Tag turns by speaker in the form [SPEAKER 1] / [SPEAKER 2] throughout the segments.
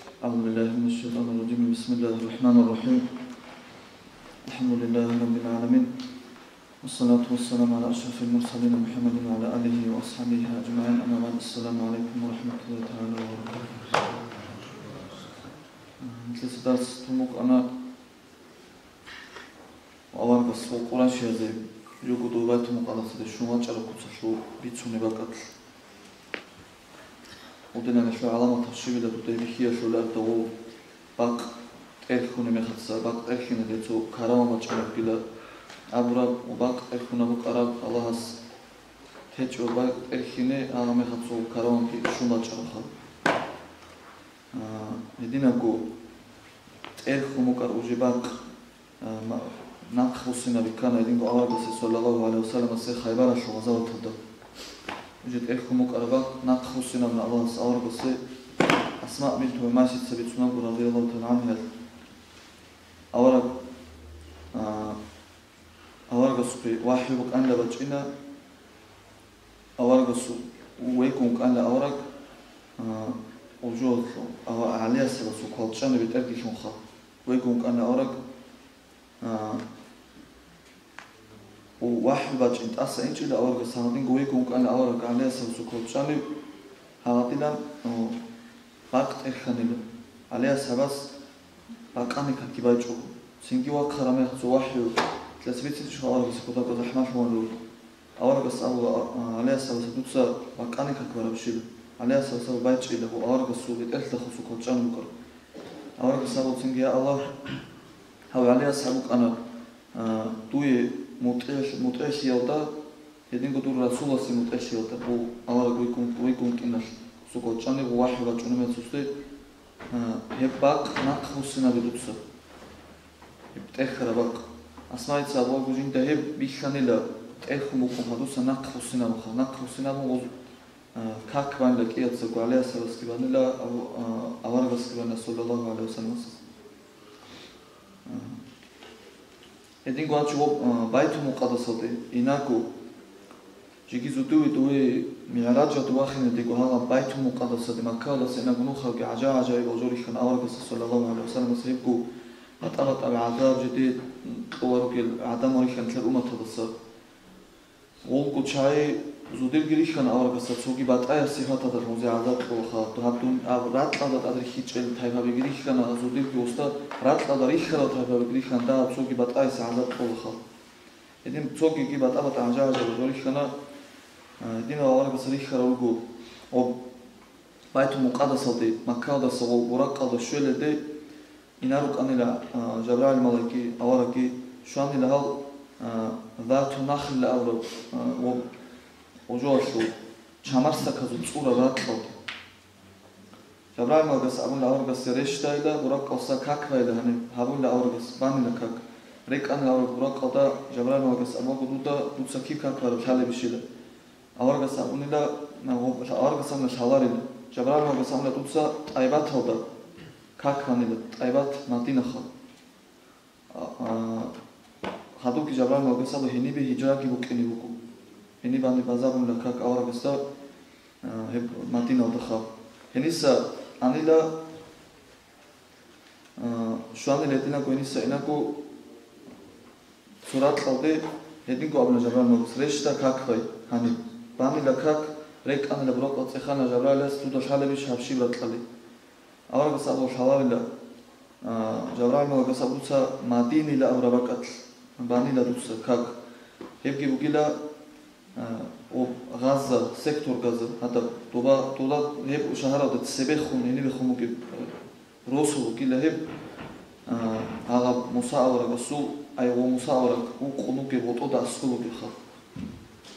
[SPEAKER 1] أعوذ بالله من الشيطان الرجيم. بسم الله الرحمن الرحيم. الحمد لله رب العالمين والصلاة والسلام على أشرف المرسلين محمد وعلى آله وأصحابه أجمعين. أما بعد السلام عليكم ورحمة الله تعالى وبركاته. مثل درس تموك أنا أوارق السوق قرآن شيئا يوجد وبيت مقالة شو أجل كتشو بيتسوني بقتل ოდენამე შო ალამათა შევიდა თუ დემიხია შოლა და ო ბაკ ერხუნე მეხაცა ბაკ ერხინე დეცო ქარავამა ჭრაფილა აბურა ბაკ ერხუნა ბუკარა ალაჰას თეჭო ბაკ ერხინე აღა მეხაცო ქარავამ კი შუმა ჭრახა აა ედინაგო ერხუ მუკარ უჟი ბაკ ნახუსინა ბიკანა ედინგო ალაჰს სალალაჰუ ალაიჰი ვასალამ უჯეთ ეხმო კარბა ნათხუსინა ნალანს აურგოსე ასმა მილთუ მასიცები წუნა გურალი ალავთან ამიალ ავარა ავარგოსი ვაჰიბ კანდა ბჭინა ავარგოსი უეკუნ კანდა ავარაგ უჯოთ ავა ალიასებას უკვალჭანები ტერგიშუნხა უეკუნ კანდა ავარაგ აა واحد باچین تاسا این چی داور که سامدین گویی کن کن داور کانه سوس کوچانی حالتی دام وقت اخنی دم علیا سباس باقانی کتی باچو سینگی وقت خرمه زواحی تلسبیت چه داور که سکوتا که زحمت مولو داور که سال علیا سوس دوسا باقانی کتی برابشید علیا سوس باچی ده داور که سویت اخت خصوص کوچانی میکر داور که سال سینگی الله هوا علیا سبک آن توی დუი მუტეშიოდა ედინგოტურ რასულასი მუტეშიოდა ბუ ალარა გუიკუნ გუიკუნ კინაშ სუკო ჭანი ვაჰი ვაჭუნე მეცუსტე ებაკ ნახუსინა ბიდუცა ებტეხრა ბაკ ასმაიცა ვაგუჟინ და ებ ბიხანილა ტეხ მუხომადუსა ნახუსინა მუხა ნახუსინა მუ ქაქვან და კიაცა გვალეა სალასკი ვანილა ავარგასკი ვანა სოლალაჰუ ალაიჰი ვასალამ Эдин гуанчу во байту мукадасати инаку ҷиги зудуи дуи миғараҷа дуахине дигу ҳала байту мукадасати маккала сенагунухаги аҷа аҷаи бозорихин аваргаса салаллоҳу алайи васалам асрибгу аталат аби азаб ҷиди тӯварукил адаморихин тлар уматадаса волку чаи ჩაი ზუდებ გირიშან ავარგასა ცოგი ბატაია სიხათა და მოზე აზატყო ხა დაბდუნ ა რატლა და ადრი ხიჭელ თაიბაბი გირიშან ზუდებ გოსტა რატლა და რიხალა თაიბაბი გირიშან და ცოგი ბატაია აზატყო ხა ედინ ცოგი კი ბატა ბატა აჯაჟა გორიშანა ედინ ავარგასა რიხალა უგო ო ბაითუ მუყადასალდი მაკალდა სო ურაკალდა შველედე ინარუ კანილა ჯაბრაილ მალაკი ავარაკი შუანილა ჰალ ذات نخل او ოჯოაშუ ჩამარსაკაზუ წურა რატყო ჯაბრაილ მაგას ამულ აურგას რეშტაილა ურაკოსა ქაქვაილა ჰანი ჰაბულ აურგას ბანილა ქაქ რეკან აურგ ურაკოდა ჯაბრაილ მაგას ამოგუდუ და დუცა კი ქაქვარო ჩალები შილა აურგას ამუნილა აურგას ამნა შალარილა ჯაბრაილ მაგას ამნა დუცა ტაიბათოდა ქაქვანილა ტაიბათ მატინახა აა ხადუკი ჯაბრაილ მაგას ამნა ჰენიბი ჰიჯრაკი ბუკინი ბუკუ ენი ბანი ბაზარუნ და კაკაურაგეს და ჰე მატინა და ხა ენისა ანილა შუანი ლეტინა კოინისა ენაკო სურატ ყავდე ედინკო აბნა ჟაბრან მოგს რეშტა კაკხაი ჰანი ბანი და კაკ რეკანა ბროკო წეხანა ჟაბრალეს თუ და შალები შავში ბრატყალი ავრაგა საბო შალავილა ჟაბრან მოგს აბუცა მატინი ლა ავრაბაკატ ბანი და დუცა ო ღაზა სექტორ ღაზა ჰადა დობა დოდა ნებ შაჰარა და ცებე ხუნი ნებ ხუმუ კი როსო კი ლე აა მუსავრა გასუ აი ო მუსავრა უ ყუნუ კი ვოტო და სულუ კი ხა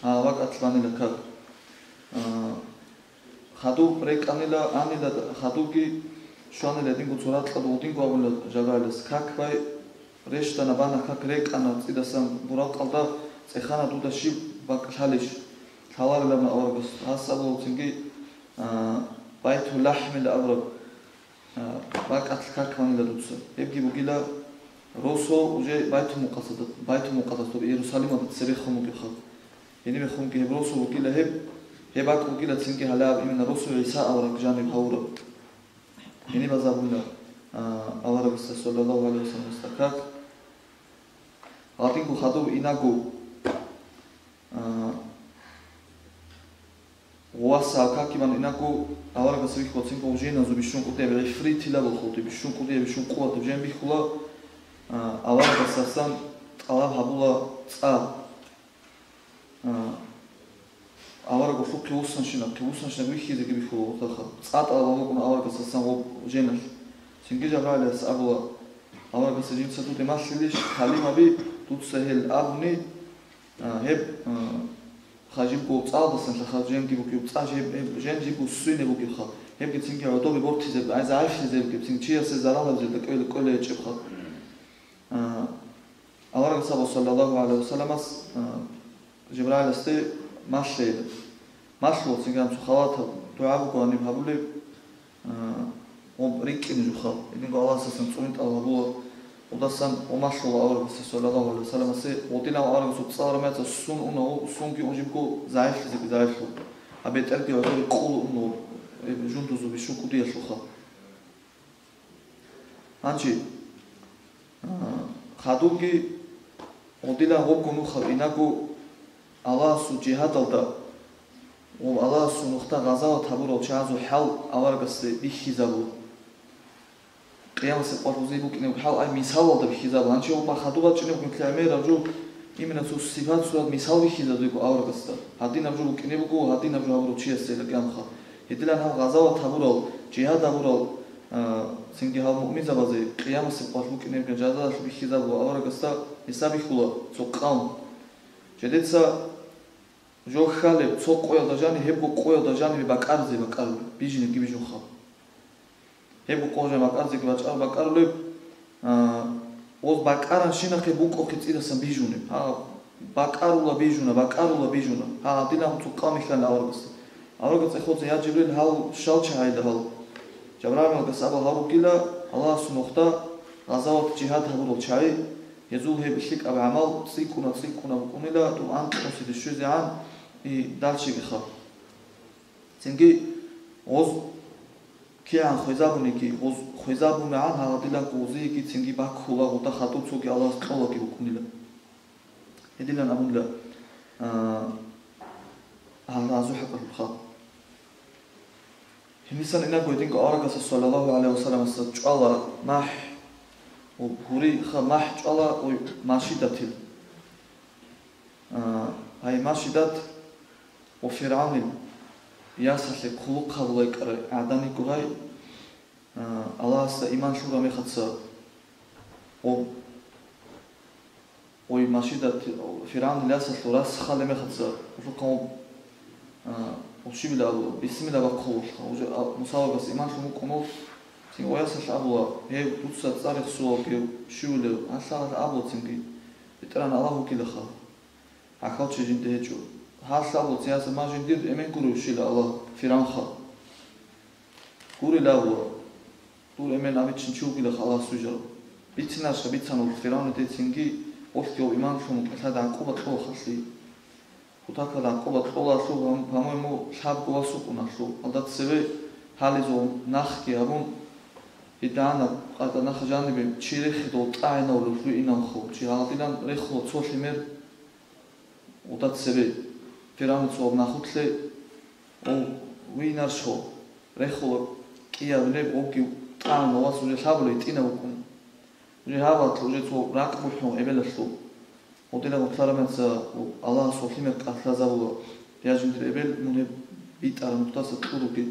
[SPEAKER 1] აა ვაკატლანი და აა ხადუ პრეკანილა ანილა ხადუ კი შუანელა დინგუ ცურატლა და დინგუ აბულა ჟაგალეს ქაქბაი რეშტანა ბანა ქაქ რეკანა წიდასამ ბურაყალდა წეხანა დუდაში ბაკშალიsh თალარლა ავრაგოს ასაბო ცინგი ბაითუ ლაჰმილ ავრაგ ბაკატ ქაქანი და დუცა ებგი ბუგილა როსო უჟე ბაითუ მუყასად ბაითუ მუყასად თო იერუსალიმა ცერე ხომუ კიხა ენი მე ხომ კი როსო ბუგილა ჰებ ჰებაკ ბუგილა ცინგი ჰალა იმენა როსო ისა ავრაგ ჟანი ფაურო. ენი ბაზაბუნა ალარაბის სალალაჰუ ალეიჰი ვასალამ სტაკაკ ატინგუ ხადუ ინაგუ ვასა კაკიმან ინაგუ ალარაბის ვიხო ცინკო ჟენა ზუ ბიშუნ კუტე ვე ფრიტი ლა ბოხუტი ბიშუნ კუტე ბიშუნ ყუატ ჟენ ბიხულა ალარაბის სასან ყალა ჰაბულა ცა ავარაგო ფუკი უსანშინა კი უსანშინა ვიხიზე კი ბიხულა ხა წატა ლოგონ ალარაბის სასან ჟენა სინგიჟა ვალეს აბულა ალარაბის ჟინცა თუ დემასილი ხალიმაბი თუცეჰელ აბნი ჰებ ხაჟი ბუ წალდასან ხა ჟენ კი ბუკი წაჟე ჟენ ჟი ბუ სვინე ბუკი ხა ჰებ კი ცინგი რა დობი ბორთიზე აი ზაიშიზე კი ცინგი ჩიასე ზარალაზე და კოლე კოლე ეჭი ხა ალარაბ საბო სალალაჰუ ალეიჰი ვასალამას ჟიბრაილასტე მასლე მასლო ცინგი ამ ხალათა დუაბუ გონი ბაბული ომ რიკინი ხა იგი გალასასან წუნტალა Ondasan o maşru ağır bizi sallallahu aleyhi ve sellem se otil ağır bizi tsar met sun onu sun ki onjim ko zayıf bizi zayıf. Abi terki ağır kul onu juntuzu bir şu kudu yaşuha. Anci хаду ки одила ҳокуму хабинаку аласу ҷиҳаталда аласу нухта ғазава табуро чаазу ҳал аваргасте бихизабу ლანჩი ოპა ხადუღა ჭინე ბუკინე მე რაჯუ იმენა სუ სიფათ სულად მისალ ბიხიზა დიკო ავრაგასდა ჰადინა ბჟუ ბუკინე ბუკუ ჰადინა ბჟუ ავრუ ჩიასე და კიამხა ედილა ნა ღაზავა თაბურო ჯიჰად ავრუ სინგი ჰალ მუმიზა ბაზე ყიამასე ყვარ ბუკინე ბიკა ჯაზა ბიხიზა ბუ ავრაგასდა ისაბი ხულა ცო ყამ ჯედეცა ჯო ხალე ცო ყოյალ და ჟანი ჰებო ყოյალ და ჟანი ბაკარზე ბაკარ ბიჟინე გიბიჟო ხალ ებუ ყოჟა მაკარზე კი ბაჭარ ბაკარლე აა ოს ბაკარან შინახე ბუკოხი წირასა ბიჟუნე ა ბაკარულა ბიჟუნა ბაკარულა ბიჟუნა ა დილა თუ ყამიხან ავრგს ავრგს ეხოზე აჯიბლენ ჰალ შალჩა ჯაბრამა და ჰალ კილა ალას მოხდა ღაზავთ ჯიჰად ჰალ ჩაი ეზულ ჰები კაბა ამალ ციკუნა ციკუნა ბუკუნილა თუ ან ყოსი შეზე ან ი დალში ხა ცინგი ოს ქიან ხეზაბუნი კი ხეზაბუნა ან ჰალადილა კუზი კი ცინგი ბაქულა გუთა ხატუცუ კი ალას ყოლა კი უკუნილა ედილა ნამულა აა ალა აზუ ჰაკრ ხა. ჰიმისან ენა გოიტინ კო არაგასა სალალაჰუ ალეიჰი ვასალამ სა ჭალა მაჰ ო ფური ხა მაჰ ჭალა ო მაშიდათი აა აი მაშიდათ ო ფირაუნი იასალე ქულუქალო ეკრე ადამი გუღაი ალას იმან შურა მეხაცა ო ой машида фиран ляса рас хале мехаца уфуком а ушибида бисмида бакол уже мусавагас иман шуму комо син ояса шабула е бутса царих суо ке шуле аса або цинги итран аллаху килаха ჰასალო ციას მაჟინდი ემენ გურუ შილა ალა ფირანხა. გური ლავო თუ ემენ ამიჩინ ჩუგილა ხალა სუჟა ბიცნაშა ბიცანო ფირანო დეცინგი ოსტიო იმან შუმ კეთა და ყობა ყო ხასი. ხუთაკა და ყობა ყოლა სუ გამომო შაბგო ასუკუნა სუ ალდაცევე ჰალიზო ნახკი აბო იდანა ყადა ნახჟანები ჩირეხი დო ტაინა ულუ ინან ხო ჩირალდიდან რეხო ცოში მერ. უდაცევე ფერამუცო ნახუთლე ო ვინარშო რეხო კიავლე ოკი ტანო ვასული საბლე ტინა უკუ ჟე ჰავა თუჟე თო. რაკმუშო ებელასო ოდენა გოფლარამენს ალა სოფლიმე კათლაზავო დიაჟუნდრე ებელ მუნე ბიტარა ნუტასა ტურუკი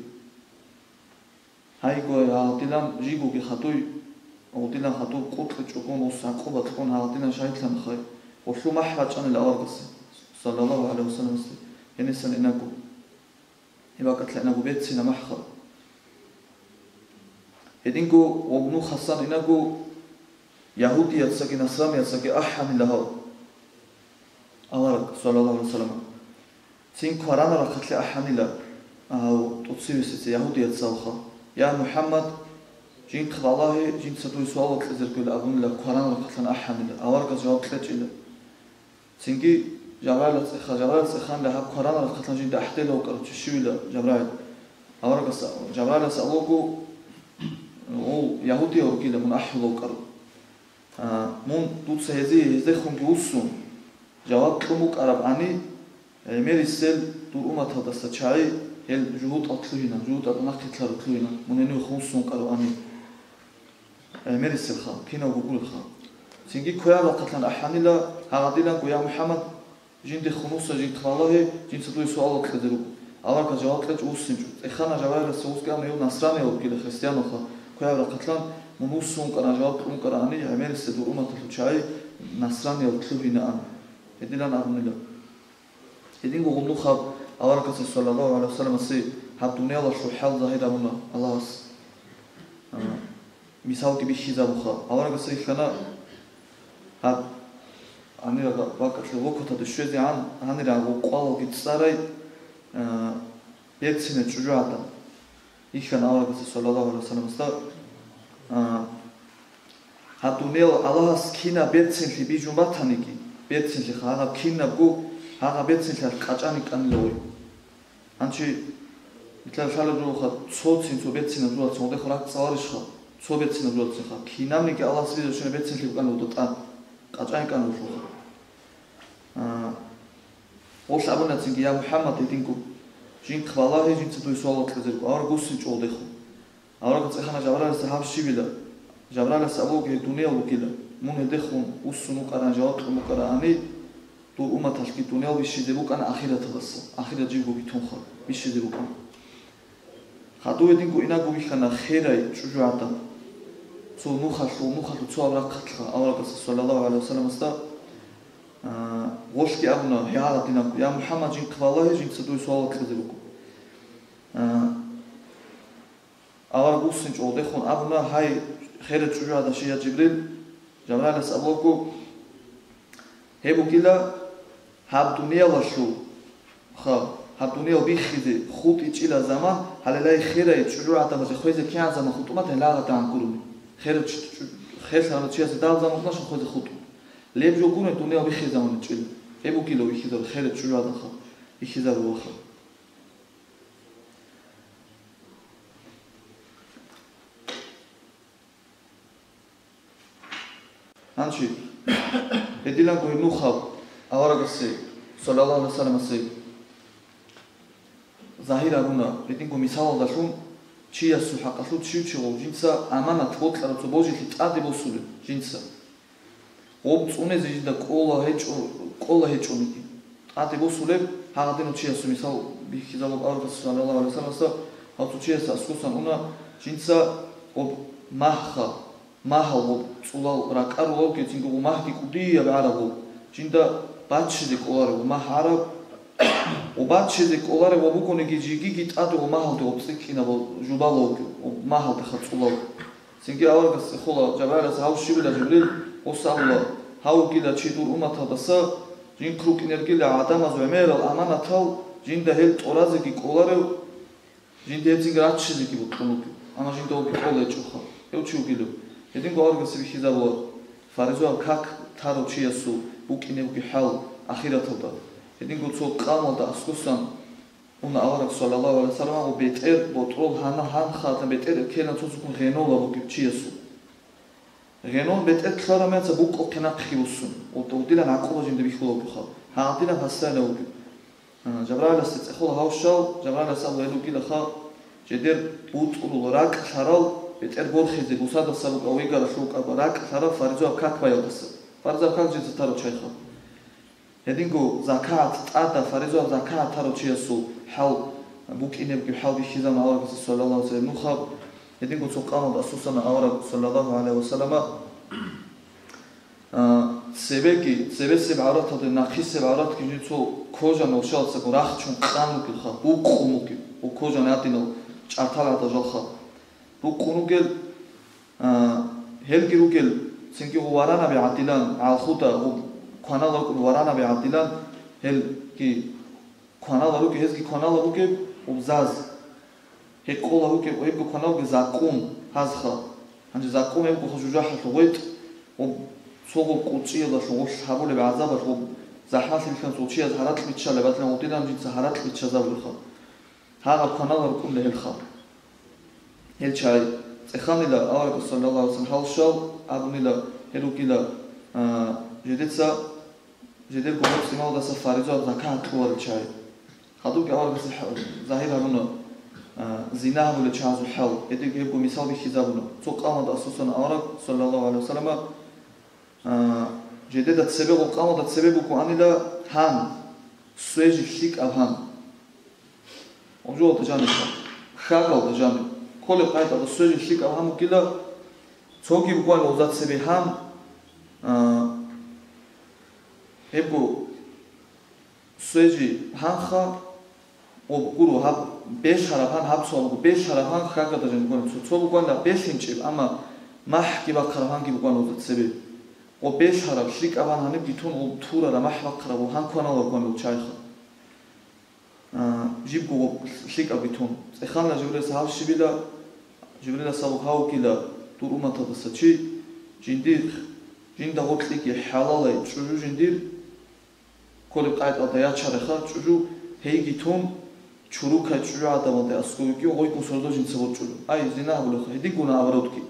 [SPEAKER 1] აიგო ალტილამ ჟიგუგი ხატუი ოდენა ხატუ ყუტყი ჭუკონ ოსაკობა თქონ ალტინა შაიტლან ხაი. ოსუმა ჰაჭანი ლავარგასი صلى الله عليه وسلم. يعني سن إنك إبقى قتل إنك بيت سن محخر. يعني إدينكو وابنو خصان إنك يهودي يتسكي نصرام يتسكي أحا من لها أمرك صلى الله عليه وسلم. سين قرانا قتل أحا من لها أو تطسي بسيسي يهودي يتسوخا يا محمد جين قد الله جين ستوي سؤال وقت لزر كل أبون لك قرانا قتل أحا من لها أمرك جواب قتل جين سينكي جبرائيل تسخ جبرائيل تسخان لها قرآن رتخت لجين دحتي لو كرت شويلا جبرائيل أمرك جبرائيل سألوكو او يهودي أو كده من أحلو كر مون دوت سهزي هزي خون جوسون جواب كموك عرب عني ميري سيل دو أمة هذا سچاي هل جهود أطلوينا جهود أبناك تلار أطلوينا من إنه خونسون كرو عني ميري سيل خا كينا وقول خا سينجي كويا وقتلان أحاني لا هغادي لا كويا محمد جند خنوسة جند خالدة جند سطوي سؤال كذرو تقدروا كجواب كذا أوس سنجو إخانا جواب رسول الرسول كان يوم نصراني أو كده خريستيان وخا كيا رقتلان منوسون كان جوال كرون كراني عمير السدور أمة الحشاي نصراني أو هنا أنا. هدينا نعم نلا هدين قوم نخاب على كجوال صلى الله عليه وسلم سي هالدنيا الله شو حال ظاهر منا الله أس آه. مثال كبير شيء زابخا على كجوال إخانا هاد ანერალ ვაკაცე ვოკოთადო შვეზე ან ანერალ ყვალოგი წარაი ეცინა ჭუჯადა იქან ალაგასა სალალაჰუ ალაიჰი ვასალამსა ჰატუნელ ალაჰს ქინა ბერცინლი ბიჯუმბათანიკი ბერცინლი ხაღა ქინა გუ ხაღა ბერცინლი ყაჭანი კანლოი ანჩი მითლა შალაჯო ხა ცოცინ ცო ბერცინა ძულაც მოდე ხა წავარიშხა ცო ბერცინა ძულაც ხა ქინამნიკი ალაჰს ბიჯო შენ ბერცინლი უკანოდო ტან ყაჭანი კანლოი ხა აა ოს აბონაცინ გია მუჰამად ედინკუ ჯინ ხვალაჰი ჯინ ცდუ სვალო ქეზერ ყარ გუსი ჭოლდე ხო. აღარ გწეხანა ჯავრალას ჰავში ვიდა ჯავრალას აბოგე დუნია უკილა მუნე დეხუნ უსუნუ ყარან ჯავაბ ყმუ ყრანი თუ უმათალ კი დუნია ვიში დებუ კან ახირათ ლასა. ახირათ ჯიბუ გითუნ ხო ვიში დებუ კან ხადუ ედინკუ ინა გუი ხანა ხერაი ჭუჟადა. ცო ნუ ხაშო ნუ ხადუ ცო აბრა ხატლა აღარ გასა სალალაჰუ ალეიჰი ვასალამს და ვოშკი აბნა ჰალა დინა ია მუჰამად ჯინ ქვალაჰი ჯინ ცდუი სვალო ქეზე ბუკ აღარ გუსინ ჭოლდე ხონ აბნა ჰაი ხერე ჭუჟა და შეია ჯიბრილ ჯაბრალას აბოკუ ჰებუკილა ჰაბ დუნია ლაშუ ხა ჰაბ დუნია ბიხიდი ხუთი ჭილა ზამა ჰალელაი ხერე ჭუჟა და მოზე ხოზე კიან ზამა ხუთუმა თელა და ანკურუმი ხერე ხერე სამა ჭიასე და ზამა ხნა ხოზე ხუთუ ლებჟო გუნე დუნია ვიხიზა უნი ჭილი ებუ კილო ვიხიზა ხერე ჭულა და ხა იხიზა რო ხა ანჩი ედილან გოი ნუ ხავ ავარაგასი სოლალაჰუ ალეიჰი ვასალამასი ზაჰირა გუნა ედილ გო მისავალ და შუმ ჩია სუ ჰაყასუ ჩიუ ჩიუ ჯინცა ამანა თოთლა რო ბოჟი ტადი ბოსული ჯინცა ოპწუნე ზიჯ და ყოლა ჰეჭო ყოლა ჰეჭონი ატი ბოსულე ჰაგადენო ჩიასუ მისალ ბიხიზალო ყავდა სალალაჰუ ალეიჰი ვასალამსა ატუ ჩიასა სკუსან უნა ჯინცა ოპ მაჰა მაჰალ ოპ წულალ რა კარულო კეცინგო მაჰდი კუდია არაბო ჯინდა ბაჩიზე ყოლარე მაჰარა ო ბაჩიზე ყოლარე ოპუკონე გიჯიგი გიტადო მაჰალდე ოპსიქინა ჟუბალო მაჰალდე ხა წულალ სინგი ავარგას ხოლა ჯაბარას აუშივილა ჯბრილ ოსავლა ჰაუგილა ჩიტურ უმათადასა ჯინ კრუკ ენერგილა ადამაზ ვემერალ ამანათალ ჯინ და ჰელ ტორაზე კი ყოლარე ჯინ დეცინგ რაჩიზე კი ბუტუნუკი ამა ჯინ დო კი ყოლე ჭუხა ევჩი უგილო ედინგ ორგასი ვიხიზავო ფარიზო კაკ თარო ჩიასუ უკინე უკი ჰალ ახირათობა. ედინგ უცო ყამო და ასკუსან უნა ავარა სალალაჰუ ალეიჰი ვასალამ ო ბეტერ ბოტროლ ჰანა ჰან ხალ ბეტერ ქენა ცუცუკუნ ღენოლა უკი ჩიასუ რენონ მეტერ ქლარამეცა ბუკო ქენა ხიუსუნ ოდილა ნაკოლო ჯინდები ხულობ ხალ. ჰანტინა ფასანა უკი ჯაბრალას წეხულ ჰაუშალ ჯაბრალას ალ ელუკი ლახა ჯედერ ბუტულო რაკ ხარალ მეტერ ბორხიზე გუსადა საბუკა ვიგარა შუკა რაკ ხარა ფარიზო ქაქბაიოდას ფარიზო ქაქ ჯეც თარო ჩაიხა ედინგო ზაკათ ტადა ფარიზო ზაკათ თარო ჩიასუ ჰალ ბუკინები ჰალ ბიხიზა მალაკას სალალაჰუ ალეიჰი ედი გუცო ყამა და სუსანა ავარა სალალაჰუ ალეიჰი ვასალამა სებეკი სებესე ბარათა და ნახისე ბარათ კი ძო ქოჟა ნოშალსა გრახ ჩუნ ყანუ კი ხა უყუმუ კი უ ქოჟა ნატინო ჭართალა და ჟალხა უყუნუგელ ა ჰელგი რუგელ სინკი ვარანა ბე ატილან ალხუტა უ ქანალა უ ვარანა ბე ატილან ჰელგი ქანალა რუგე ჰეზგი ქანალა რუგე უბზაზ ეყოლა უკე ყოიბ ქანავ ზაკუმ ჰაზხა. ანჯ ზაკუმ ებ ხოჯუჯა ხოღეთ ო სოღო კუჭიოდა სოღო საბოლე აზაბა სოღო ზაჰას ისან სუჩია ზარატ მიჩალე ბატლა მოტიდა ამჯი ზარატ მიჩაზავიხო ჰაღა ქანავ რკუნ ელხა ელჩაი წეხანილა ალაკო სალალაჰუ ალაიჰი ჰალშო აბნილა ელუკილა ჟედეცა ჟედელ გომა სიმალდა საფარიზო ზაკა ატუალ ჩაი ხადუკი ალაკო ზაჰირ ამუნო zina hule chazu hal edik ebu misal bir hizabunu çok kalmadı asusun amarak sallallahu aleyhi ve sellem jede da tsebe ko kalmadı tsebe bu kuani da han süreci kişilik abhan oncu oldu canı şak oldu canı kolu kayıt adı süreci kişilik abhan bu kila çok iyi bu kuani uzat sebe ham ebu süreci hanha o guru habu ბეშარა ჰან ხაგა და ჟამი გუკვან ცო ბუკვან და ბეშინჭი ამა მაჰ კი ვახარა ჰან კი ბუკვან ოზაცები ო ბეშარა შიკა ჰან ჰანი ბითუნ ო თურა და მაჰ ვახარა ო ჰან ქონა ო გუკვან ჩაიხა ჟიბგო შიკა ბითუნ ეხანა ჟიბრეს ჰავშიბილა ჟიბრელა საბუხაუკილა ტურუმათა და საჩი. ჯინდი ჯინდა გოკლიკი ჰალალა ჭუჟუ ჯინდი. კოლი ყაიტა და იაჩარე ხა ჭუჟუ ჰეიგი თუნ ჩურუკა ჭუჟუ ადამა და ასკუიკი ოი კუსორდო ჯინცე ბოჭუჟუ აი ზინა აბლო ხა ედი გუნა აბროდკი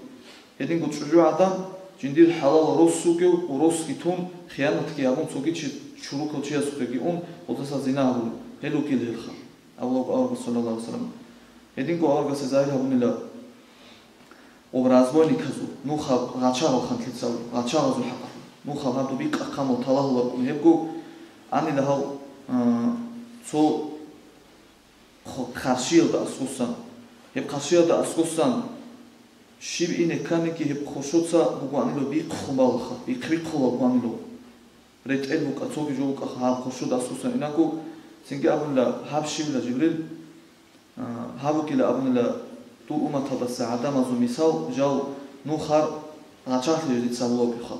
[SPEAKER 1] ედი გუ ჭუჟუ ადამ ჯინდი ჰალალა როსუკი როსკი თუნ ხიანათკი აბუნ ცუგი ჩურუკა ჩიასუკი ონ ოდასა ზინა აბლო ჰელუკი ლერხა. ალლაჰ აკბარ სალალლაჰუ ალეიჰი ვასალამ ედინგო აღგასე ზაი ჰაბუნილა ობრაზმონი ქაზუ ნუ ხა რაჩარო ხან ქიცავ რაჩარო ზუ ჰაკა ნუ ხა მანდუ ბი ყამო თალაჰლა ნებგო ანი და ჰალ ხარშიელდა ასკოსან ჰებ ხარშიელდა ასკოსან შივ ინე კანიკი ჰებ ხოშოცა მუგვანილო ვიყხმალხა ვიყრიყოლა მუგვანილო რეტენ მუკა ცოგი ჟოუკა ხა ხოშოდა ასკოსან ენაკო სენკე აბულა ჰაბშივლა ჯიბრილ ჰაბუკილა აბულა თუ უმათადა საადამაზუ მისალ ჯალ ნუ ხარ აჩახლი ძიცალობი ხა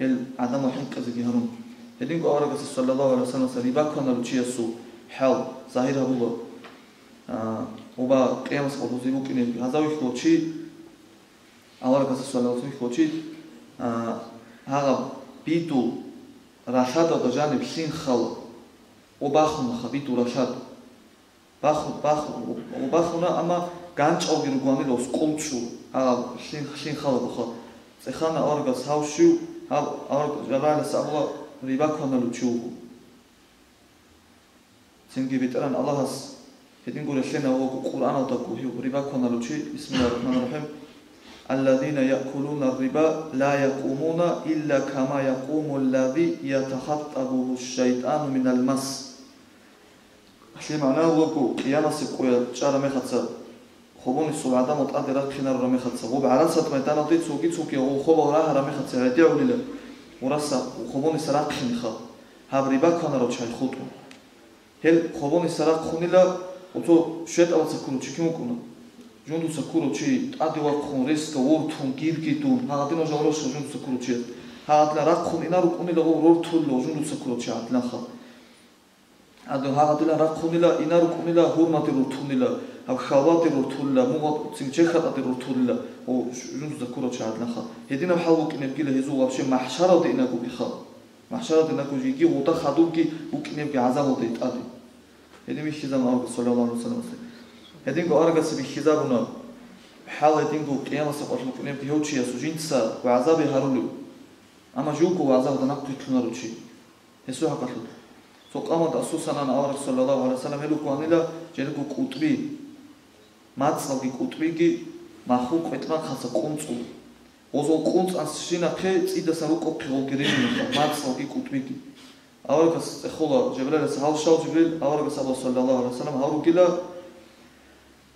[SPEAKER 1] ელ ადამო ჰინკაზი გიჰარუნ. ედინკო ავრაგასა სალალაჰუ ალაიჰი ვასალამ სალიბაკ ხანალუჩიასუ ჰალ ზაჰირაბულა оба қиямас ко бузи бу кине газави хлочи ара гас саллаллаху алейхи хлочи а ага биту рашада да жани бсин хал оба хун хабиту рашад баху баху оба хуна ама განჭოგი როგანი ლოს კულჩუ აა შინ შინ ხალო ხო წეხანა ორგა საუში ა ორგა ჯაბალა საბლა რიბა ქონალუ ჩუ სინგი ვიტრან ალაჰას يتنقل لنا القرآن وتقول ربا كنا لوشي بسم الله الرحمن الرحيم الذين يأكلون الربا لا يقومون إلا كما يقوم الذي يتخطبه الشيطان من المس أحلي معناه وقو قيانا سبقويا جارة مخدسة خبوني سوى عدم وتقدر أخينا رمي خدسة غوب عرسة ما يتانا ضيت سوكي سوكي غو خبا وراها رمي خدسة هديعو لله ورسا وخبوني سراقين خا هاب ربا كنا لوشي خطو هل خبوني سراق خوني له უთო შეტავაცა ქუნუ ჩიკიმუ კუნუ ჯუნდუსა ქურუ ჩი ტადი ვა ხუნ რესკა ურთუნ გირგიტუ ჰაგადინო ჟოროსო ჯუნდუსა ქურუ ჩი ჰაგატლა რა ხუნინა რო კუნილა ო რორთულო ჯუნდუსა ქურუ ჩი ატლა ხა ადო ჰაგატლა რა ხუნილა ინა რო კუნილა ჰურმატი რო თუნილა აბ ხალვატი რთულა მუღა ცინჩეხატი რთულა ო ჟუნ ზაკურო ჩადნახა ედინა ჰალუკინე გილე ჰეზუ ვაფშე მაჰშარო დინა გუგი ხა მაჰშარო დინა გუგი გი უდა ხადუგი უკინე გი ედი მი ხიზა მაუ სოლალაჰუ სალამასე ედინ გო არგასი ბი ხიზა ბუნა ჰალ ედინ გო ყიამასა ყოშლუ კინე გი ჰოჩია სუჯინცა ვა აზაბი ჰარული ამა ჟუკუ აზალო დანა ქუთუნარუჩი ესო ჰაკალუ სოყამა და სუსანა ავრა სოლალაჰუ ალეიჰი ვასალამ ელუ ყანილა ჯერგუ ყუტბი მაცნობი კუტბიგი მახუ ყვეტმა ხასა კუნწუ ოზო კუნწას შინახე წიდასა რო ყოფილო გერენი მაცნობი კუტბიგი ავრაკას ეხოლა ჯებრელას ჰალშაუ ჯებრელ ავრაკას აბა სალალაჰუ ალეიჰი ვასალამ ავრუკილა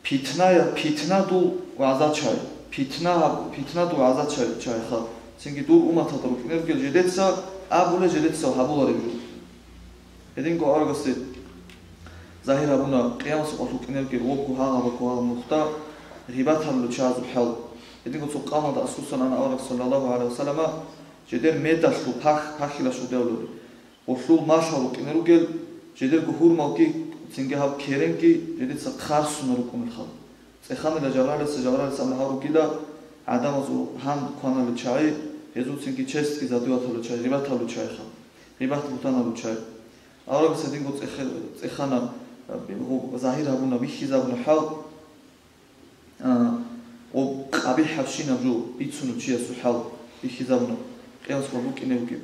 [SPEAKER 1] ფიტნაა ფიტნა დუ ვაზაჩაი ფიტნა ფიტნა დუ ვაზაჩაი ჩაი ხა. სინგი დუ უმათა დრო ენერგია ჯედეცა აბულე ჯედეცა ჰაბულარი ჯუ ედინ გო ავრაკასი ზაჰირა ბუნა ყიამს ყოლ უკინერგი ლოკუ ჰაღა ბქო მუხტა რიბათალუ ჩაზ ჰალ. ედინგო ცო ყამა და ასუსანა აურა სალალაჰუ ალეიჰი ოსულ მაშალუ კინერუგელ ჯედერ გუჰურმალკი ცინგე ჰავ ქერენკი ჯედერ ცა ხარსუნ რუკუმ ხალ წეხანა ჯალალე საჯალალე სამაჰარუკი და ადამაზუ ჰან ქონალუ ჩაი ეზუ ცინგი ჩესკი ზადუათალუ ჩაი რიბათალუ ჩაი ხალ რიბათალუ თანალუ ჩაი. აურა სედინგო წეხანა ზაჰირ აბუნა ვიხიზაბუნა ჰალ. ა ო ყაბი ჰავშინა ჟუ იცუნუ ჩიასუ ჰალ იხიზავნო ყევს ყობუ კინევკი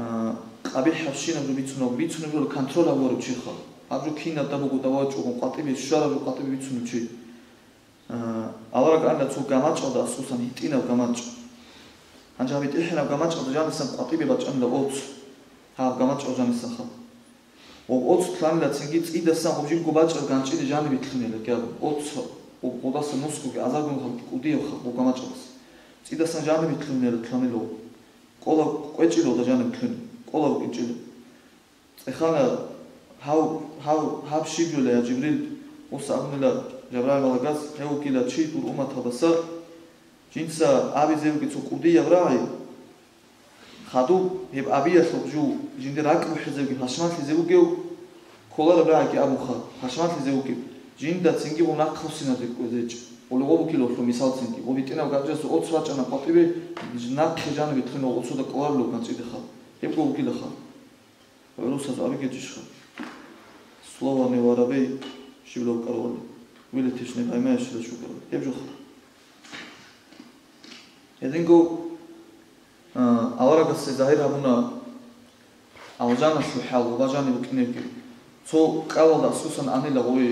[SPEAKER 1] აა ყაბი ჰავშინა ჟუ იცუნუ იცუნუ ჟუ კონტროლა ვორო ჩიხა აბჟუ ქინა დაბუგუ დავაჭუ ყატიბი შარა ჟუ ყატიბი იცუნუ ჩი აა ავარა კანდა ცუ გამაჭოდა სუსან იტინა გამაჭო ანჯამი ტიხენა გამაჭოდა ჯანსან ყატიბი ბაჭანდა 20 ჰა გამაჭო ჯანსან ხა. ო 20 თლანა ცინგი წიდა სამ ობჟი გუბაჭო განჭიდი ჟანი ვითლინელა კი 20 ოდასა ნუსკუგი აზაგუნ ხალ კუდიო ხალ გამაჭოს წიდასან ჟანები თლუნერ თლამილო ყოლა ყვეჭილო და ჟანები თლუნ ყოლა ყვეჭილო ეხლა ჰაუ ჰაუ ჰაბშიბულე აჯიბრილ ოსამნელა ჯაბრალ ალაგას ეუკილა ჩი ტურ უმათაბასა ჯინსა აბიზევკი ცუ კუდია ბრაი ხადუ ებ აბიასო ჯუ ჯინდე რაკ მოხეზევკი ფაშმალ ხეზევკი ქოლა ბრაი კი აბუხა ფაშმალ ხეზევკი ჯინდა ცინგი უნახავსინა დეკუზეჭ ოლოგო კილო რომ ისალცინგი ობიტინა გაჯას 20 ვაჭანა პატივი ნახე ჯანები თხინო 20 და ყოლალო განწიდე ხა ებგო უკილო ხა რუსას ავიგეჭი ხა სლოვანი ვარაბე შიბლო კაროლი ვილეთიშ ნება იმას და შუკა ებჯო ხა ედინგო აა ავარაგას ზაირ აბუნა აუჯანა შუჰალ ვაჯანი უკინები ცო ყავალდა სუსან ანილა ღვი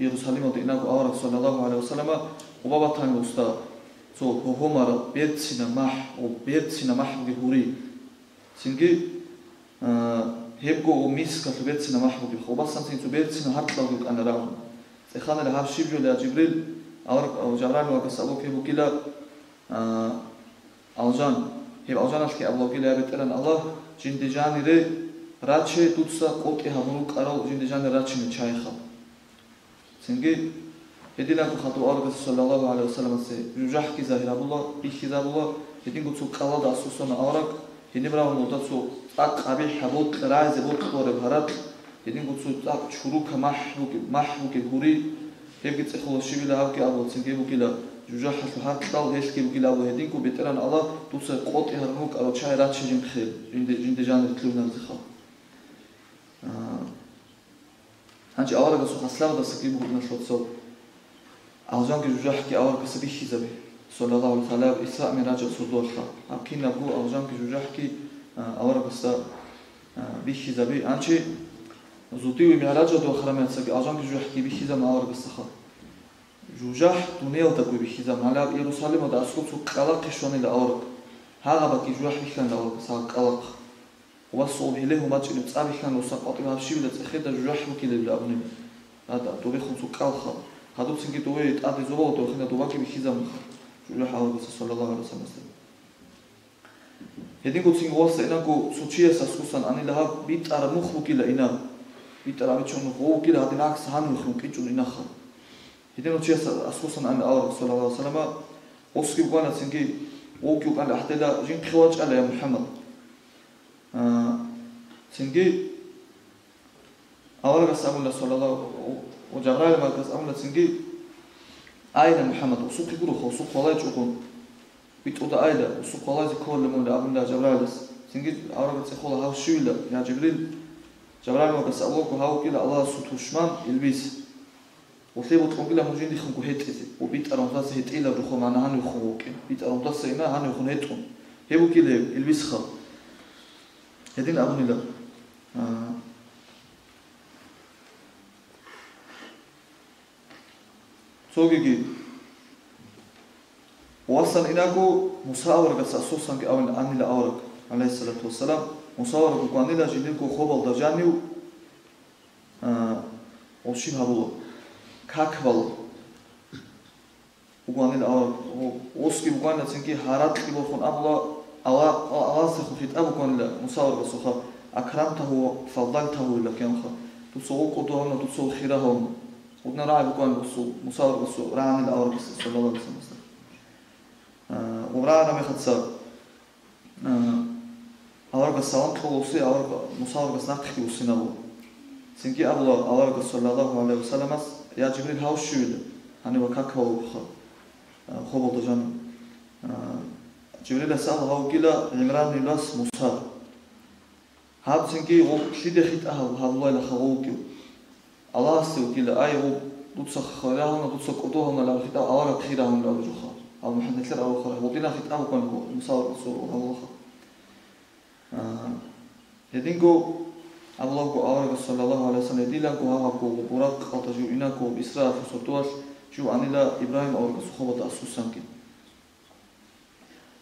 [SPEAKER 1] იერუსალიმოდე ინაგო ავარ სალალაჰუ ალეიჰი ვასალამა უბაბათან უსტა ცო ჰომარა ბერცინა მაჰ ო ბერცინა მაჰ გიჰური Çünkü e, hebgo umis katubetsin mahbu bi khobas samsin tubetsin hartlahu anarahum. Sekhana lahab shibju la Jibril avrak avjaran wa kasabu kebu kila e, avjan. Heb avjan aski Allah kila beteren Allah jindijan ire raçe tutsa qot ehamuru qaral jindijan raçe mi çayxal. Çünkü Hedina ku khatu arga sallallahu aleyhi ve sellem se yujah ki zahirabullah bi khizabullah hedin ku qala da susona avrak Hinibrawun dazu tak qabih habut qraze bot khore barat jedin gutsu tak churuk mahuk mahuk huri hebgi tsikhol shibila avki abot singe bukila juja hat tal heski bukila bu hedin ku bitran ala tutsa qot ernu karo chay rat shijim khir inde inde jan ritluna tsikhol ანჩი ავარაგასო ხასლავდა სკიბუგნა შოცო ალჟანგი ჯუჯაჰკი ავარგასები ხიზაბი sallallahu taala İsra Miraç sudorsa akina bu avjan bijurah ki avarabasta bişiza bi ançi zuti ve miraç do khramatsa ki avjan bijurah ki bişiza ma avarabasta kha jujah tunel da ku bişiza mala Yerusalim da askup su qala qishoni da avarab hagaba ki jujah bişan da avarab sa qala وصل إليه ما تشيل تصابي كان وسقط ما بشي بلا تخيد جرح وكذا بلا أبني هذا توري خمسة كالخا هذا بس إنك توري تأذي زوال توري خنا تواكي بخيزة مخر ილაჰალღუს სალალლაჰუ ალაიჰი ვასალამ Yedingo cingosa ina go suchia sa susan ani laha bitar mukhu kila ina bitar ami chon go kila hadin aks han mukhu kichun ina kha. Yedingo chia sa susan ani Allah sallallahu alaihi wasallam oski bwana cingi okyu kan ahtela jin khwaj ala ya Muhammad. cingi Allah rasulullah sallallahu o Jabril ma kas amla cingi აინა მუჰამად უსუ ფიგურუ ხო უსუ ხოლაი ჭუყუ ბიტუ და აილა უსუ ხოლაი ზიქოლე მუნდა აბუნდა ჯაბრაილს სინგი ავალ გასე ხოლა ჰავ შუილა ია ჯიბრილ. ჯაბრაილ მაგას აბუ კუ ჰავ კილა ალლაჰ სუთუშმან ილბის. უსებო თქონგილა მუჯინდი ხუნკუ ჰეტიზე ო ბიტარო მთას ჰეტილა რუხო მანაჰანი ხუ კი ბიტარო მთას ენა ჰანი ხუნ ჰეტუ ჰებუ კილე ილბის ხა. ედინ აბუნილა აა согиги وأصلا إنكو مساور بس أساسا أو أن الأورق عليه الصلاة والسلام مساور كوكان إلى جنينكو خوبل دجانيو أوشين هبلو كاكبل كوكان إلى أورق أوسكي كوكان لتنكي هارات كيلو خون أبلا ألا ألا سخفيت أبو كان إلى مساور بس أخا أكرمته فضلته لكن أخا تصوق قطعنا تصوق خيرهم აკრამთაჰუ ფალდალთაჰუ ლა კენხა თუ სოუ ყოდონა თუ სოუ ხირაჰუ უდნა რა ბუკონ ბუსუ მუსავრა სო რაანი და. ავრა სალალაჰუ ალეიჰი ვასალამ აა ურა რა მეხაცა აა ავრა სალამ თულოსი ავრა მუსავრა ნახი უსინავო სინკი აბლა ავრა სალალაჰუ ალეიჰი ვასალამას ია ჯიბრილ ჰაუშუილ ანი ვაკაკაუ ხა. ხობოდა ჯან აა ჯიბრილ ასალ ჰაუკილა იმრან ნილას მუსა ჰაბსინკი Allah sevdiğiyle ay o tutsa hırağına tutsa kutuğuna la hita avara khirağına la ruha. Av muhaddetler av khara. Vodina hita av kan ko musavr usul Allah. Dedin ko Allah ko avara sallallahu aleyhi ve sellem dilan ko hava ko burak qaltaju ina ko israf sotuas şu anila İbrahim avra suhobata asusan ki.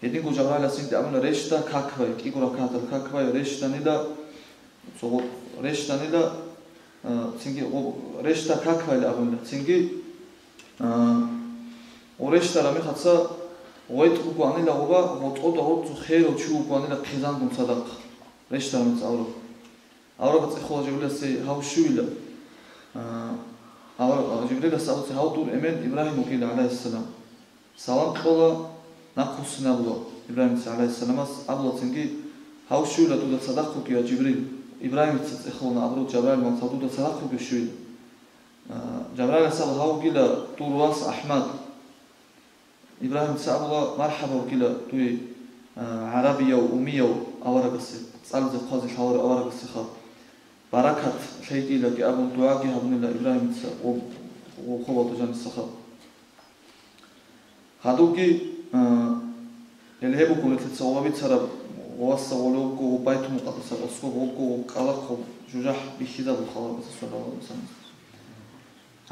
[SPEAKER 1] Dedin ko javala sindi amna reşta kakva ki ko rakata kakva reşta nida soğuk reşta nida ცინგი რეშტა ქაქმაილ აღუნდა ცინგი ორეშტა რამე ხაცა ოეთ უკუანი ლაღობა მოწყოდა ორ ხერო ჩუ უკუანი და ფიზან გუმცადაკ რეშტა რამე წავრო ავრო წეხოლა ჯებილასი ჰაუშუილა ავრო ჯებილა საუცი ჰაუტურ ემენ იბრაჰიმ უკილ ალაისალამ სალამ. ყოლა ნახუსნაბლო იბრაჰიმ ალაისალამას აბლო ცინგი ჰაუშუილა თუდა სადაკ უკია ჯიბრილი ибраҳимовица цехона абруд ҷабраил мансадуда сараху гӯшид ҷабраил салҳау гила турвас аҳмад ибраҳимовица абула марҳаба гила туи арабияу умияу аварагаси цалзе қази хавара аварагасиха баракат шайдила ки абун дуаги хабнила ибраҳимовица хобатуҷанисаха хадуги элҳебу кулитлица овабицараб الله إبراهيم سا وخوة جان السخا هادوكي الهبو كل تتصوابي ترى واسا ولوكو بيت مقدس أسكو وكو قلقو جوجح بخيدا بالخلاص صلى الله عليه وسلم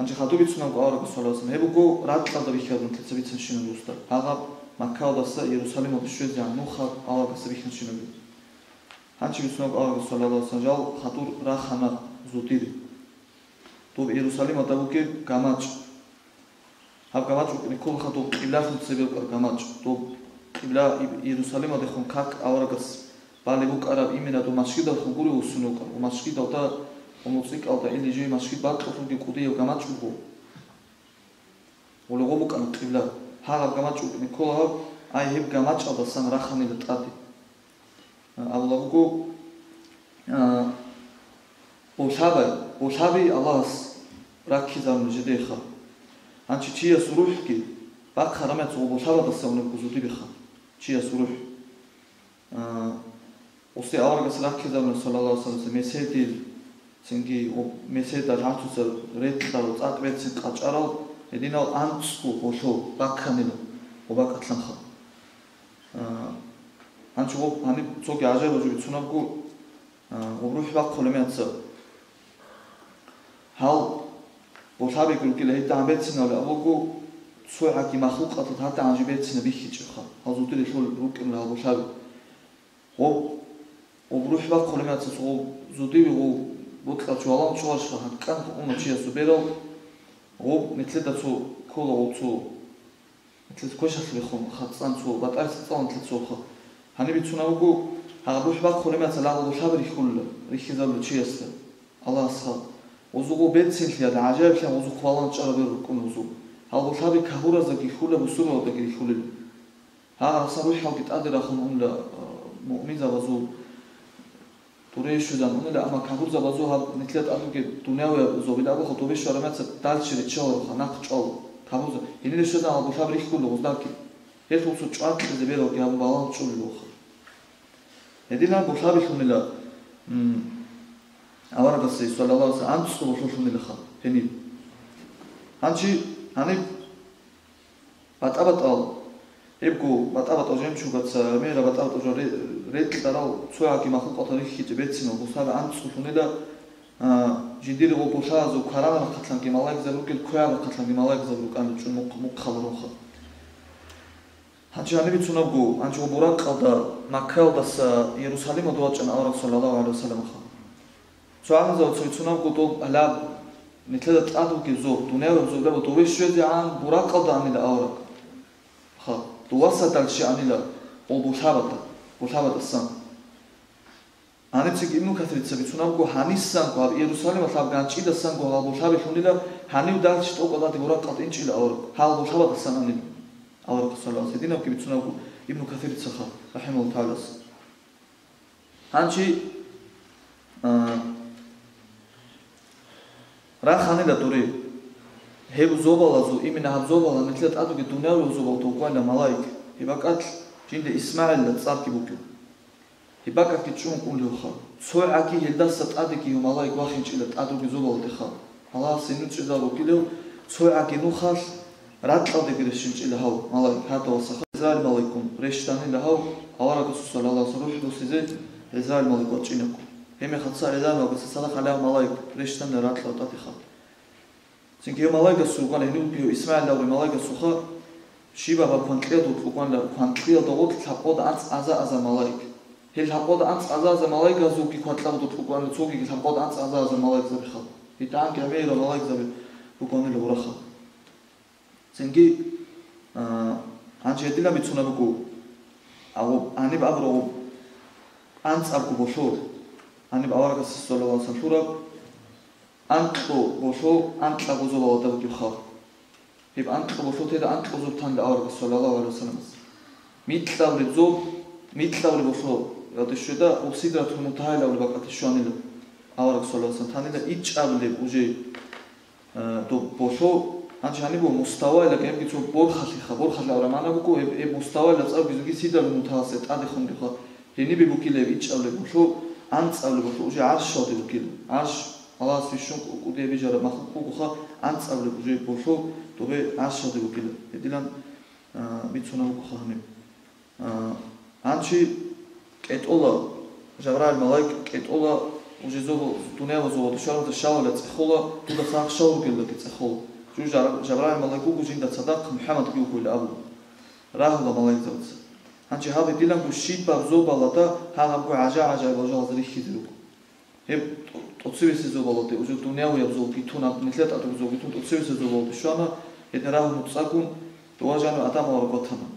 [SPEAKER 1] ანჩი ხადუ ვიცნა ყავარ გასვალოს მებუგო რა თქალდა ვიხადუნ თეცა ვიცენ შინოუსტა აღა მაკაოდასა იერუსალიმო შვეძე ანუ ხა ყავარ გასა ვიხენ შინოუ ანჩი ვიცნა ყავარ გასვალოს ანჯალ ხატუ რა ხანა ზუტირი თუ იერუსალიმო დაბუკე გამაჭ აბ გამაჭ ნიკოლ ხატუ ყიბლა ხუცები ყარ გამაჭ თუ ყიბლა იერუსალიმო დე ხონ კაკ ყავარ გას ბალე ბუკარა იმენა თუ მასშიდა ხუგური უსუნო ყარ მასშიდა და მუსიკალთა ელიჯი მასში ბაკროფუდი კუდიო გამაჭუგო ოლოგო მოკან ყილა ჰაღა გამაჭუგ ნიკოლა აი ჰებ გამაჭადა სან რახანი და ტადი ალლაჰუ აა ოსაბა ოსაბი ალას რაკი ზამ ჟდეხა ანჩი ჩია სურუჰკი ბაკხა რამე წო ოსაბა და საუნე კუზუდი ბიხა ჩია სურუჰ აა ოსე ალარგას რაკი ზამ სალალაჰუ ალაიჰი მესედი ცინგი მესედა რაცუცა რეთხარო წატვეცი ყაჭარო ედინა ანცკუ ოშო ბაქანილო ობაკათლანხა აა ანჩო ანი ცოგი აჟერო ჯი ცუნაბგუ აა ობრუჰი ბაქოლემეაცა ჰალ ბოშაბი გრუკილე ჰიტა سوحك مخلوقات حتى عن جبال تنبيه تشخا هذو تري شو البروك من هذا شاب هو وبروح بقى كل ما تصو زودي هو بطلع شو الله شو هالشخا كان أمم شيء سبيرو هو مثل ده شو كل هو شو مثل كوش أخلي خم خاصان شو بتعرف تصان مثل شو خا هني بتشونا وجو هابروح بقى كل ما تصل على شاب ريخول ريخيزال شيء است الله أصحاب وزوجو بيت سنتيا دعاجة كلا وزوج فلان شارب الركون وزوج ალოთარი ქაჰურაზა გიხულა მუსულმადა გიხულა ჰა სამუჰა გიტადრა ხუმუნდა მუმინ ზაბაზუ დურეიშუდან უნდა ამა ქაჰურ ზაბაზუ ჰა ნიტლად ამგე დუნავე ზობიდა ხო დურეიშო რამაც დალჩირი ჩორო ხა ნახ ჩოლო თამოზა ინერიშოდან ალოთარი ხულო უზდაკი ერთ უცო ჭანკზე ბერო გამ ბალან ჩულო ხა ედინა ბოთარი ხუმელა მ ავარაბასე სალალაუს ანცუ ბოთარი ხუმელა ხა ფენი ანჩი ანუ ბატაბატალ ებგო ბატაბატო ჟემჩუგაც მე რა ბატაბატო ჟა რეტლდარო ცუაკი მახო ყოთარი ხიჭი ბეცინო გუსარ ან წუფუნე და აა ჯიდირი ოპოშაზო ქარავან ხათლან გიმალაგზე რუკილ ქუარ ხათლან გიმალაგზე რუკან ჩუ მოყალრო ხა ჰაჯანები ცუნაბგო ანჯობურა ყალდა მაქალდას იერუსალიმო დოაჭან ალ რასულალლაჰუ ალაიჰი ვასალამ ხა ცუანზო ცუნაბგო დო ალა مثل تعطوك زوق دنيا زوق ده بتوبيش شو دي عن براق قد عن الأوراق خا توسط الشيء عن لا أو بشابة بشابة السن أنا بسيك إبن كثير تسبي تنام كو هني السن كو إيروساليم أصحاب كان شيء السن كو هذا بشابة شو نلا هني ودار شيء أو قدرت براق قد إن شيء الأوراق هذا بشابة السن عن الأوراق صلى الله عليه وسلم كي بتنام كو ابن كثير تسخى رحمه الله تعالى هنشي آه ტადუგი დუნაური უზობალ თუ ყანა მალაიკ. იბაკატ ჯინდე ისმაილა წარკი ბუკი. იბაკატი ჩუნ კუნლუ ხა ცოე აკი ჰილდას ტადიკი მალაიკ ვახინჭილა ტადუგი ზობალ დე ხა ალა სინუ ჭიდა ბუკილო ცოე აკი ნუ ხალ რატყავდები რეს შინჭილა ჰაუ მალაი ჰატო სახა იზრაელ მალაიკუმ რეშტანი და ჰაუ ავარაკო სალალაჰუ ალაიჰი დუსიზე იზრაელ მალაიკო ჭინაკო ემე ხაცა ეზარ მაგას სადა ხალა მალაი რეშტან და რატყავ ტათი ხა სინკი მალაიკა სუგან ენუ ბიო ისმაილ და მალაიკა სუხა შიბა ბა ფანკრია დუ უკან და ფანკრია და ოთ ხაპოდ აც აზა აზა მალაიკ ჰელ ხაპოდ აც აზა აზა მალაიკა ზუგი კვატლა დუ უკან და ზუგი ხაპოდ აც აზა აზა მალაიკა ზაბი ხა იტან კემე და მალაიკა ზაბი უკან და ურა ხა სინკი ან შედილა მიცუნებკუ აუ ანი ბაბრო ან წარკუ ბოშო ანი ბავარგას სოლო სასურა ან ყო ბოშო ან ყაბუზო ბავდა ბკი ხა ჰებ ან ყო ბოშო თედა ან ყო ზურთან და ავარგას სოლო ალაიჰი მიტლავლი ზო მიტლავლი ბოშო როდეშე და უსიდრა თუნუ დაელავლი ბაკათი შუანილო ავარგას სოლო ალაიჰი თანი და იჭავლე უჟე დო ბოშო ან ჩანიბო მუსტავა ელა კემ კიცო ბორხალი ხა ბორხალი ავრა მანაბუკო ე მუსტავა ელა წავ გიზგი სიდა ნუ თასე ტადე ხონდი ხა ენიბი ბუკილე ვიჭავლე ბუშო ან წავლე ბუშო უჟე არ შოდი ბუკილე არ ალას ვიშო კუდები ჯარა მახ კუ ხა ან წავლე უჟე ბუშო დობე არ შოდი ბუკილე ედილან მიცონა უკ ხანი ანჩი კეტოლა ჟავრალ მალაიკ კეტოლა უჟე ზო დუნეა ზო შავრა შავალა ცხოლა დუდა ხახ შავრ გილდა კეცხოლა ჯუჟა ჟაბრაი მალაკუ გუჯინდა ცადახ მუჰამად კიუკულ აბუ რაჰლა მალაიკზოთ ანჩი ჰავი დილან გუ შიბა ზობალა და ჰაღა გუ აჟა აჟა ბოჟა ზრი ხიზრუ ჰე ტოცივეს ზობალოთე უჟუ დუნიაუ აბზო კითუნა მისლა ტატუ ზო კითუნ ტოცივეს ზობალოთე შანა ეტა რაჰ მუცაკუ დოაჟანო ატამა ორგოთანა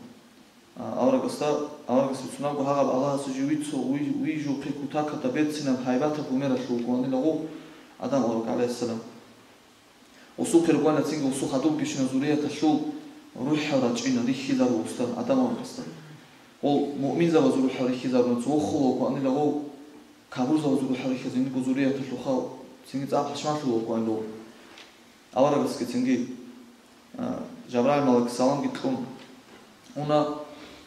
[SPEAKER 1] ავრაგოსტა ავრაგოს უცნა გუ ჰაღა ალას ჯივიცო უი უი ჟუ ფიქუტაკა და ბეცინა ჰაიბათა გუმერა შუ გუანი ლოგუ ადამ ორგალესალამ უსუხი რგანა ცინგ უსუხადუ გიშნა ზურია და შულ რუჰა რაჭინა და ო მუმინზა ვაზურ ჰარიხი და ზუხო ყანი და ო კაბურზა ვაზურ ჰარიხი ზინი გუზურია და შუხა ცინგ წა ფაშმაშულო ყანო ავარაგას კი ცინგი ჟაბრალ მალაკ სალამ გიტყუნ უნა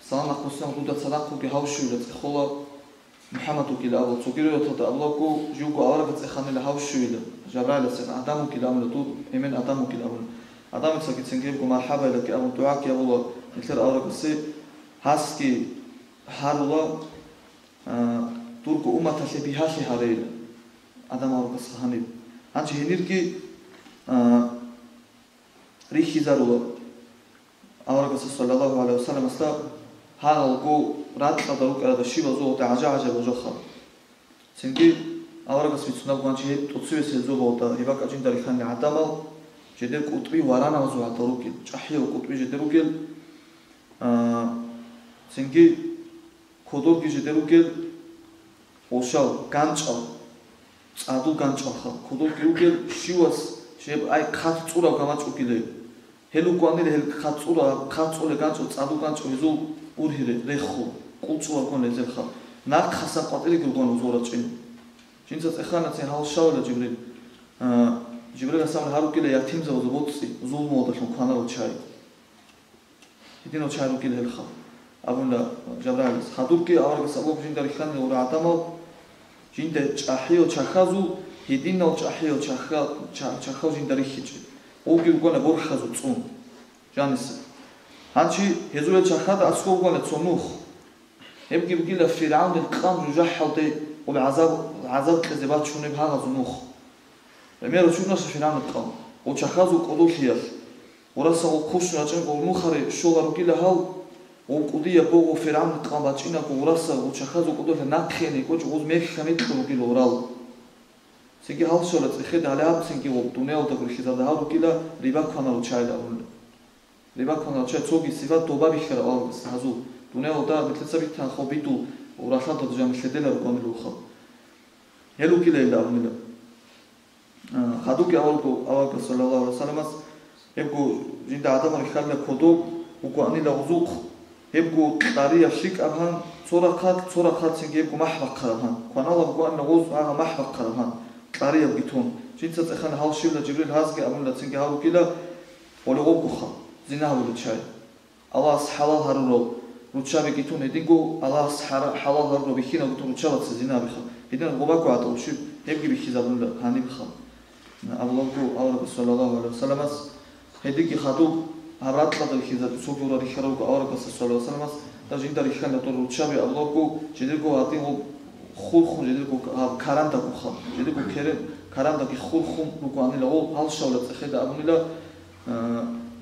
[SPEAKER 1] სალამ ახოსან გუდა ცადახუ გი ჰავშულა ცხოლა მუჰამადუ კი ლავო ცუგირიო თოდა ალლაჰუ ჯუგო ავარაგა ცხანელა ჰავშულა ჟაბრალეს ადამუ კი ლავო თუ ემენ ადამუ კი ლავო ადამის კი ცინგებ გო მარჰაბა და კი ამუ დუა კი აბულო ეხერ ავარაგასი ჰასკი ჰარულა თურკუ უმათა შეფი ჰაში ჰარეილ ადამ ავარაგას ხანი ანჩი ჰენირკი რიხი ზარულა ავარაგას სალალაჰუ ალაიჰი ვასალამ ასტა ჰალგუ რატყა და უკრა და შივა ზო და აჟა აჟა ბოჟახა ცინგი ავარაგას ვიცნა გვანჩი ტოცივეს ეზობა და იბაკა ჯინდარი ხანი ადამალ ჯედე კუტვი ვარანა ზო ატორუკი ჭაჰიო კუტვი ჯედე რუგელ აა ცინგი ქოდორგი ჯედე რუგელ ოსალ განჭა წადუ განჭახა ქოდორგი რუგელ შივას შე აი ხათ წურა გამაჭუკილე ჰელუ კვანდი ჰელ ხათ წურა ხათ წულე განჭო წადუ განჭო ეზო ურჰირე რეხო კულწუა კონე ზერხა. ნახასა ყვატილი გიგონო ზორა ჭინ ჩინცა ეხანა ცე ჰალშაულა ჯიბრილ აა ჯიბრილ ასამ ჰარუკილე იათიმზა უზო ბოცი ზულმო და შონ ქანა რო ჩაი. იდინო ჩაი რუკილე ელხა აბუნდა ჯაბრალ ხადურკი ავარგა საბო ჯინდა რიხანი ორა ადამო ჯინდა ჭაჰიო ჩახაზუ იდინო ჭაჰიო ჩახა ჯინდა რიხიჭი ოგი უგონა ბორხაზუ წუნ. ჟანის. ანჩი ჰეზუელ ჩახა და ასკო უგონა წუნუხ ებგი ბგილა ფირაუნ დყამ ჯაჰალდე ობ აზაბ აზაბ ყეზება ჩუნე ფაღაზ ნუხ. მე რო ჩუნოს ფირაუნ დყამ ო ჩახაზუ ყოდოხია ორასა ო ქუშნა ჭენ ყო მუხარე შოლა რგილა ჰალ ო ყუდია ბოგო ფირაუნ დყამ ბაჭინა ყო ორასა ო ჩახაზუ ყოდოხია ნახენი ყო ჭ უზ მეხი ხამი ყო გილო ორალ სიგი ჰალ შოლა წიხე და ალე აბ სიგი ო დუნეო და გრიხი და ჰალ რგილა რიბა ქანა რო ჩაიდა რიბა ქანა ჩა ცოგი სივა დობა ბიხრა ალ საზუ დუნეო და მეთლეცები თან ხო ბიტუ ურახალ და ჯამი შედელა კონილო ხო ელუ კილე და უნილა ხადუკი ავალკო ავალკო სალალაჰუ ალაიჰი ვასალამას ებგუ ჯინდა ადამარი ხალნა ქოდო ებგუ ყარია შიკარჰან ცორახალ ცორახალ სინგი ებგუ მაჰვახალჰან ქანალა ანა უზ აღა მაჰვახალჰან ყარია გითონ ჯინცა წეხან ჰალშილა ჯიბრილ ჰაზგე ამულა სინგი ჰალუკილა ოლოგო ქუხა ზინაჰული ჩაი ალას ჰალალ ჰარულო რუჩავი კითუნ ედინგო ალას ჰალალ ჰარულო ბიხინა გუთუნ რუჩავაც ზინაჰი ხა ედან გობაკო ატოლში ებგი ბიხიზაბუნდა ხანი ხა ალლაჰუ ალლაჰუ სალალაჰუ ალაიჰი ვასალამას ედინგი ხადუ обратно хизат сукура рихарук аурка саллаллаху алейхи даже индар ханда тур чаби аллоку жидирку атин хур хум жидирку каранда куха жидирку кере каранда ки хур хум нуку анила ол ал шавла цехеда абунила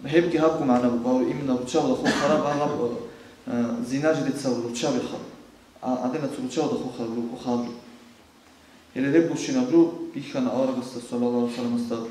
[SPEAKER 1] хебки хабку мана бау именно чавла хур хараб агаб зина жидит савлу чаби хаб адена цуру чавда хур хабу хабу Еле ребушина бру бихана аурка саллаллаху алейхи